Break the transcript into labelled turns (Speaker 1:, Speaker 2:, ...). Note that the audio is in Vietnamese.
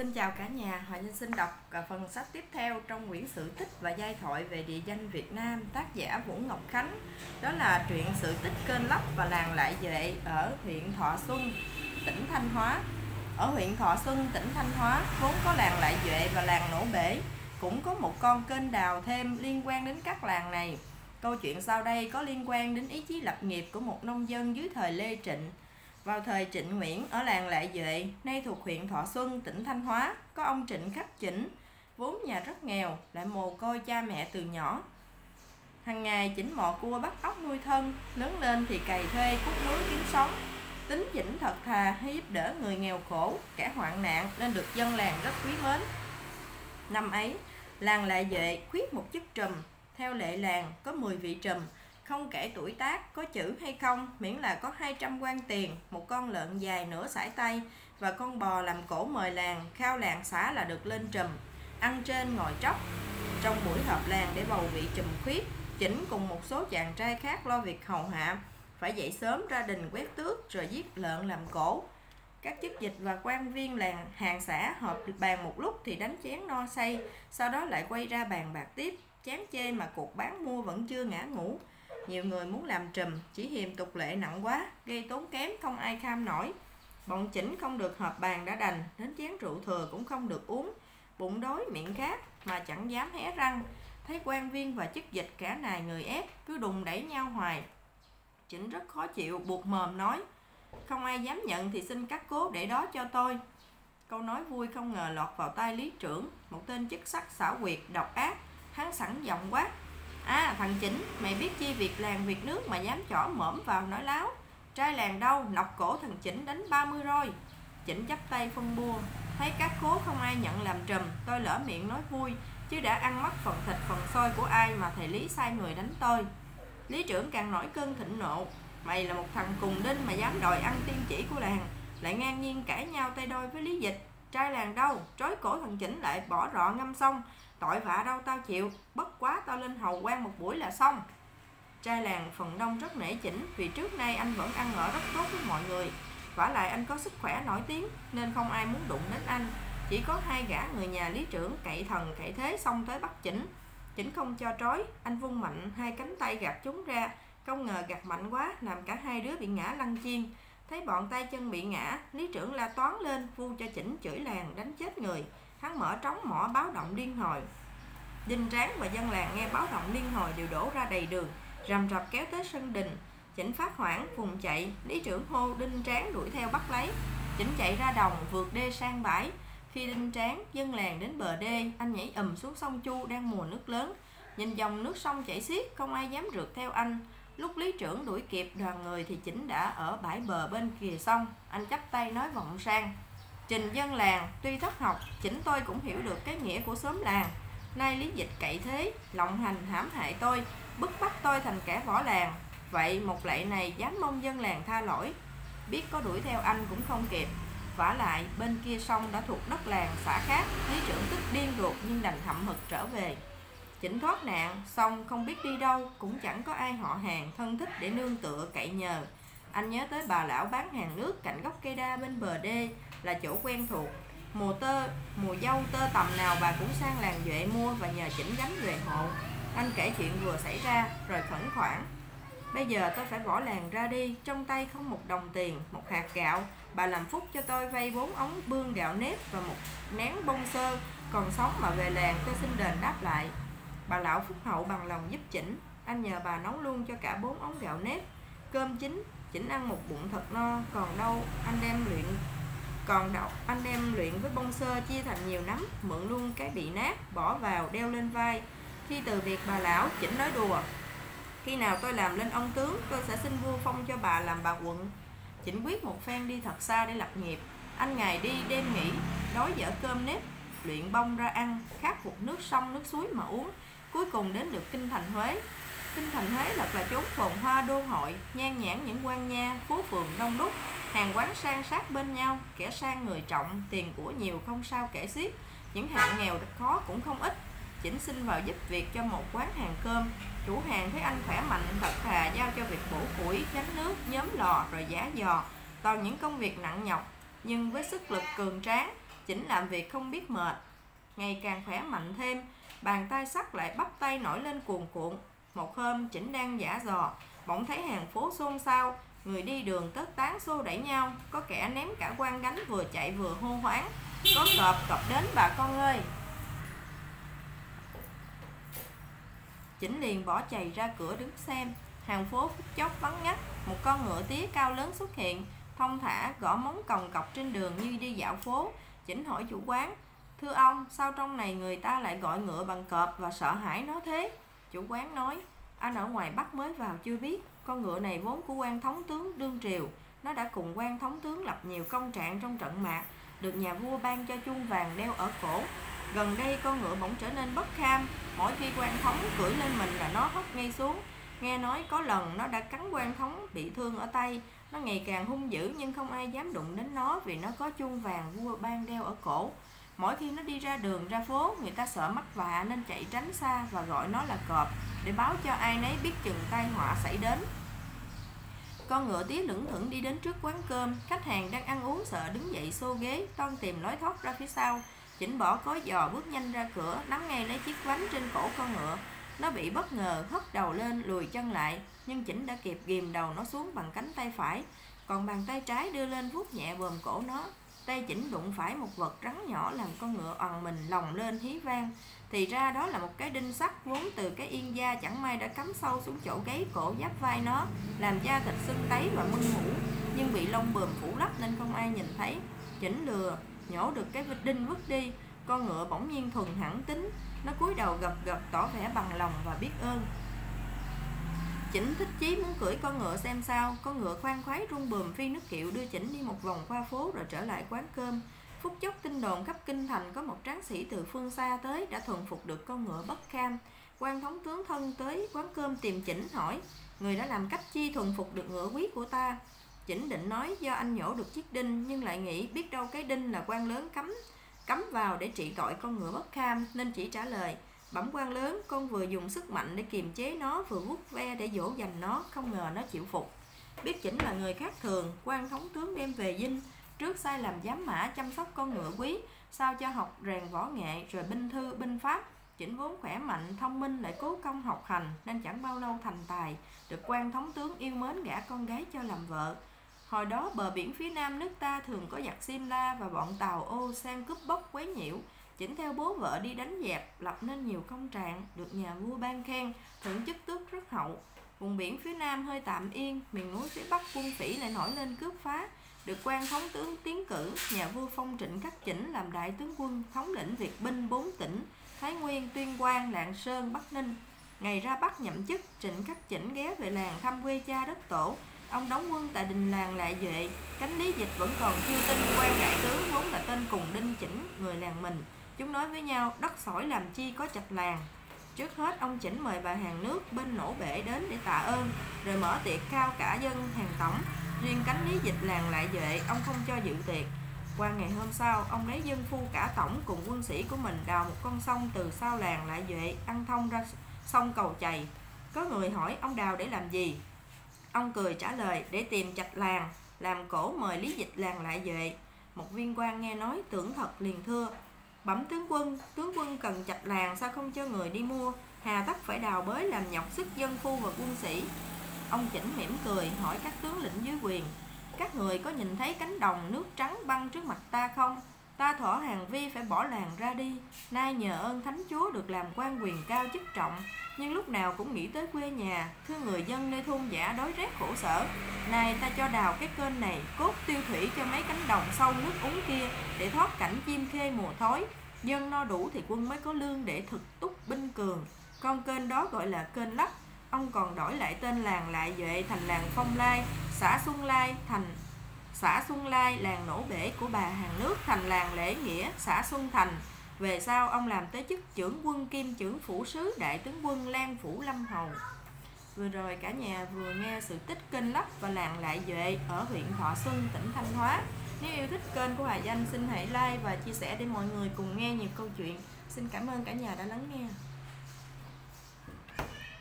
Speaker 1: Xin chào cả nhà, Hòa Nhân xin đọc à, phần sách tiếp theo trong quyển sử tích và giai thoại về địa danh Việt Nam tác giả Vũ Ngọc Khánh. Đó là truyện sự tích Kênh Lấp và làng Lại vệ ở huyện Thọ Xuân, tỉnh Thanh Hóa. Ở huyện Thọ Xuân, tỉnh Thanh Hóa vốn có làng Lại vệ và làng Nổ Bể, cũng có một con kênh đào thêm liên quan đến các làng này. Câu chuyện sau đây có liên quan đến ý chí lập nghiệp của một nông dân dưới thời Lê Trịnh vào thời Trịnh Nguyễn ở làng lệ Duệ, nay thuộc huyện Thọ Xuân, tỉnh Thanh Hóa, có ông Trịnh Khắc Chỉnh, vốn nhà rất nghèo, lại mồ côi cha mẹ từ nhỏ. Hằng ngày Chỉnh mò cua bắt ốc nuôi thân, lớn lên thì cày thuê cút núi kiếm sống. Tính Chỉnh thật thà hay giúp đỡ người nghèo khổ, kẻ hoạn nạn nên được dân làng rất quý mến. Năm ấy, làng lệ Duệ khuyết một chức trùm, theo lệ làng có 10 vị trùm, không kể tuổi tác, có chữ hay không, miễn là có 200 quan tiền, một con lợn dài nửa sải tay và con bò làm cổ mời làng, khao làng xã là được lên trùm, ăn trên ngồi tróc. Trong buổi họp làng để bầu vị trùm khuyết, chỉnh cùng một số chàng trai khác lo việc hầu hạ, phải dậy sớm ra đình quét tước rồi giết lợn làm cổ. Các chức dịch và quan viên làng hàng xã họp bàn một lúc thì đánh chén no say, sau đó lại quay ra bàn bạc tiếp, chán chê mà cuộc bán mua vẫn chưa ngã ngủ nhiều người muốn làm trùm, chỉ hiềm tục lệ nặng quá, gây tốn kém không ai kham nổi. Bọn chỉnh không được họp bàn đã đành, đến chén rượu thừa cũng không được uống. Bụng đói miệng khát mà chẳng dám hé răng. Thấy quan viên và chức dịch cả nài người ép, cứ đùng đẩy nhau hoài. Chỉnh rất khó chịu, buộc mồm nói. Không ai dám nhận thì xin cắt cố để đó cho tôi. Câu nói vui không ngờ lọt vào tai lý trưởng, một tên chức sắc xảo quyệt, độc ác. Hắn sẵn giọng quát, À thằng Chỉnh, Mày biết chi việc làng việc nước mà dám chỏ mõm vào nói láo. Trai làng đâu Nọc cổ thằng Chỉnh đánh 30 rồi Chỉnh chắp tay phân bua. Thấy các cố không ai nhận làm trùm, Tôi lỡ miệng nói vui, Chứ đã ăn mất phần thịt phần soi của ai Mà thầy Lý sai người đánh tôi. Lý trưởng càng nổi cơn thịnh nộ. Mày là một thằng cùng đinh mà dám đòi ăn tiên chỉ của làng. Lại ngang nhiên cãi nhau tay đôi với Lý Dịch. Trai làng đâu, Trói cổ thằng Chỉnh lại bỏ rọ ngâm xong. Tội vạ đâu tao chịu, Bất quá tao lên hầu quan một buổi là xong. Trai làng phần đông rất nể chỉnh, Vì trước nay anh vẫn ăn ở rất tốt với mọi người. Vả lại anh có sức khỏe nổi tiếng, Nên không ai muốn đụng đến anh. Chỉ có hai gã người nhà lý trưởng Cậy thần cậy thế xong tới bắt chỉnh. Chỉnh không cho trói, Anh vung mạnh hai cánh tay gạt chúng ra. Không ngờ gạt mạnh quá, Làm cả hai đứa bị ngã lăn chiên. Thấy bọn tay chân bị ngã, Lý trưởng la toán lên, Vu cho chỉnh chửi làng, đánh chết người. Hắn mở trống mỏ báo động liên hồi. Đinh Tráng và dân làng nghe báo động liên hồi đều đổ ra đầy đường, rầm rập kéo tới sân đình. Chỉnh phát hoảng, vùng chạy, lý trưởng hô đinh tráng đuổi theo bắt lấy. Chỉnh chạy ra đồng, vượt đê sang bãi. Khi đinh tráng, dân làng đến bờ đê, anh nhảy ầm xuống sông chu đang mùa nước lớn. Nhìn dòng nước sông chảy xiết, không ai dám rượt theo anh lúc lý trưởng đuổi kịp đoàn người thì chỉnh đã ở bãi bờ bên kìa sông anh chắp tay nói vọng sang Trình dân làng, tuy thất học, chỉnh tôi cũng hiểu được cái nghĩa của xóm làng. Nay lý dịch cậy thế, lộng hành hãm hại tôi, bức bắt tôi thành kẻ võ làng. Vậy một lệ này dám mong dân làng tha lỗi. Biết có đuổi theo anh cũng không kịp. vả lại, bên kia sông đã thuộc đất làng, xã khác, lý trưởng tức điên ruột nhưng đành thậm mực trở về. Chỉnh thoát nạn, xong không biết đi đâu, cũng chẳng có ai họ hàng, thân thích để nương tựa cậy nhờ. Anh nhớ tới bà lão bán hàng nước cạnh gốc cây đa bên bờ đê, là chỗ quen thuộc. Mùa tơ mùa dâu tơ tầm nào bà cũng sang làng duệ mua và nhờ chỉnh gánh về hộ. Anh kể chuyện vừa xảy ra rồi khẩn khoản. Bây giờ tôi phải bỏ làng ra đi trong tay không một đồng tiền một hạt gạo. Bà làm phúc cho tôi vay bốn ống bương gạo nếp và một nén bông sơ. Còn sống mà về làng tôi xin đền đáp lại bà lão phúc hậu bằng lòng giúp chỉnh. Anh nhờ bà nấu luôn cho cả bốn ống gạo nếp. Cơm chín, chỉnh ăn một bụng thật no. Còn đâu, anh đem luyện, còn đậu, anh đem luyện với bông sơ chia thành nhiều nắm mượn luôn cái bị nát, bỏ vào, đeo lên vai. Khi từ việc bà lão chỉnh nói đùa, khi nào tôi làm lên ông tướng, tôi sẽ xin vua phong cho bà làm bà quận. Chỉnh quyết một phen đi thật xa để lập nghiệp. Anh ngày đi, đêm nghỉ, đói dở cơm nếp, luyện bông ra ăn, khát phục nước sông, nước suối mà uống cuối cùng đến được kinh thành huế. Kinh thành huế thật là chốn phồn hoa đô hội, nhan nhãn những quan nha, phố phường đông đúc, hàng quán sang sát bên nhau, kẻ sang người trọng, tiền của nhiều không sao kể xiết. Những hạng nghèo khó cũng không ít, chỉnh xin vào giúp việc cho một quán hàng cơm. Chủ hàng thấy anh khỏe mạnh thật thà giao cho việc bổ củi gánh nước, nhóm lò, rồi giá giò. Toàn những công việc nặng nhọc, nhưng với sức lực cường tráng, chỉnh làm việc không biết mệt. Ngày càng khỏe mạnh thêm bàn tay sắt lại bắp tay nổi lên cuồn cuộn. Một hôm, chỉnh đang giả dò, bỗng thấy hàng phố xôn xao. Người đi đường tất tán xô đẩy nhau. Có kẻ ném cả quan gánh vừa chạy vừa hô hoáng. Có cọp cọp đến, bà con ơi! Chỉnh liền bỏ chày ra cửa đứng xem. Hàng phố phút chốc vắng ngắt. Một con ngựa tía cao lớn xuất hiện. Thông thả, gõ móng còng cọc trên đường như đi dạo phố. Chỉnh hỏi chủ quán thưa ông, sao trong này người ta lại gọi ngựa bằng cọp và sợ hãi nó thế? Chủ quán nói, anh ở ngoài bắc mới vào chưa biết. Con ngựa này vốn của quan thống tướng đương triều. Nó đã cùng quan thống tướng lập nhiều công trạng trong trận mạc, được nhà vua ban cho chuông vàng đeo ở cổ. Gần đây con ngựa bỗng trở nên bất kham. Mỗi khi quan thống cưỡi lên mình là nó hất ngay xuống. Nghe nói có lần nó đã cắn quan thống bị thương ở tay. Nó ngày càng hung dữ nhưng không ai dám đụng đến nó vì nó có chuông vàng vua ban đeo ở cổ mỗi khi nó đi ra đường, ra phố, người ta sợ mắc vạ nên chạy tránh xa và gọi nó là cọp để báo cho ai nấy biết chừng tai họa xảy đến. Con ngựa tí lững thững đi đến trước quán cơm. Khách hàng đang ăn uống sợ đứng dậy xô ghế, toan tìm lối thoát ra phía sau. Chỉnh bỏ cối giò bước nhanh ra cửa, nắm ngay lấy chiếc vánh trên cổ con ngựa. Nó bị bất ngờ, hất đầu lên, lùi chân lại, nhưng chỉnh đã kịp ghìm đầu nó xuống bằng cánh tay phải. Còn bàn tay trái đưa lên vuốt nhẹ bờm cổ nó tay chỉnh đụng phải một vật rắn nhỏ làm con ngựa ằn mình lồng lên hí vang. Thì ra đó là một cái đinh sắt vốn từ cái yên da chẳng may đã cắm sâu xuống chỗ gáy cổ giáp vai nó, làm da thịt sưng tấy và mưng mủ, nhưng bị lông bờm phủ lấp nên không ai nhìn thấy. Chỉnh lừa, nhổ được cái vết đinh vứt đi. Con ngựa bỗng nhiên thuần hẳn tính, nó cúi đầu gập gập tỏ vẻ bằng lòng và biết ơn chỉnh thích chí muốn cưỡi con ngựa xem sao. Con ngựa khoan khoái rung bườm phi nước kiệu, đưa chỉnh đi một vòng qua phố rồi trở lại quán cơm. Phút chốc tin đồn khắp kinh thành có một tráng sĩ từ phương xa tới đã thuần phục được con ngựa bất kham. Quan thống tướng thân tới quán cơm tìm chỉnh hỏi, người đã làm cách chi thuần phục được ngựa quý của ta? Chỉnh định nói, do anh nhổ được chiếc đinh, nhưng lại nghĩ biết đâu cái đinh là quan lớn cấm cấm vào để trị tội con ngựa bất kham, nên chỉ trả lời bẩm quan lớn, con vừa dùng sức mạnh để kiềm chế nó, vừa vuốt ve để dỗ dành nó, không ngờ nó chịu phục. Biết chỉnh là người khác thường, quan thống tướng đem về dinh, trước sai làm giám mã chăm sóc con ngựa quý, sao cho học rèn võ nghệ, rồi binh thư, binh pháp. Chỉnh vốn khỏe mạnh, thông minh, lại cố công học hành, nên chẳng bao lâu thành tài, được quan thống tướng yêu mến gả con gái cho làm vợ. Hồi đó bờ biển phía nam nước ta thường có giặc simla và bọn tàu ô sang cướp bóc quấy nhiễu chỉnh theo bố vợ đi đánh dẹp, lập nên nhiều công trạng, được nhà vua ban khen, thưởng chức tước rất hậu. Vùng biển phía nam hơi tạm yên, miền núi phía bắc quân phỉ lại nổi lên cướp phá. Được quan thống tướng tiến cử, nhà vua phong trịnh khắc chỉnh làm đại tướng quân, thống lĩnh việt binh bốn tỉnh, thái nguyên, tuyên quang, lạng sơn, bắc ninh. Ngày ra bắc nhậm chức, trịnh khắc chỉnh ghé về làng thăm quê cha đất tổ. Ông đóng quân tại đình làng lại duệ. Cánh lý dịch vẫn còn chưa tin quan đại tướng vốn là tên cùng đinh chỉnh, người làng mình chúng nói với nhau đất sỏi làm chi có chặt làng. Trước hết ông chỉnh mời bà hàng nước bên nổ bể đến để tạ ơn rồi mở tiệc cao cả dân hàng tổng. Riêng cánh lý dịch làng lại vệ, ông không cho dự tiệc. Qua ngày hôm sau ông lấy dân phu cả tổng cùng quân sĩ của mình đào một con sông từ sau làng lại vệ, ăn thông ra sông cầu chày. Có người hỏi ông đào để làm gì? Ông cười trả lời để tìm chạch làng làm cổ mời lý dịch làng lại vệ. một viên quan nghe nói tưởng thật liền thưa bẩm tướng quân tướng quân cần chặt làng, sao không cho người đi mua? Hà tất phải đào bới làm nhọc sức dân phu và quân sĩ. Ông chỉnh mỉm cười, hỏi các tướng lĩnh dưới quyền, các người có nhìn thấy cánh đồng nước trắng băng trước mặt ta không? Ta thỏa hàng vi phải bỏ làng ra đi. Nay nhờ ơn thánh chúa được làm quan quyền cao chức trọng, nhưng lúc nào cũng nghĩ tới quê nhà, thương người dân nơi thôn giả đói rét khổ sở. Nay ta cho đào cái kênh này, cốt tiêu thủy cho mấy cánh đồng sâu nước uống kia để thoát cảnh chim khê mùa thối dân no đủ thì quân mới có lương để thực túc binh cường. Con kênh đó gọi là kênh lấp ông còn đổi lại tên làng lại vệ thành làng phong lai, xã xuân lai, thành xã Xuân Lai, làng nổ bể của bà hàng nước thành làng lễ nghĩa, xã Xuân Thành. Về sau ông làm tới chức trưởng quân kim trưởng phủ sứ đại tướng quân Lan Phủ Lâm Hầu. Vừa rồi cả nhà vừa nghe sự tích kênh lấp và làng Lại Duệ ở huyện Thọ Xuân, tỉnh Thanh Hóa. Nếu yêu thích kênh của Hà Danh xin hãy like và chia sẻ để mọi người cùng nghe nhiều câu chuyện. Xin cảm ơn cả nhà đã lắng nghe.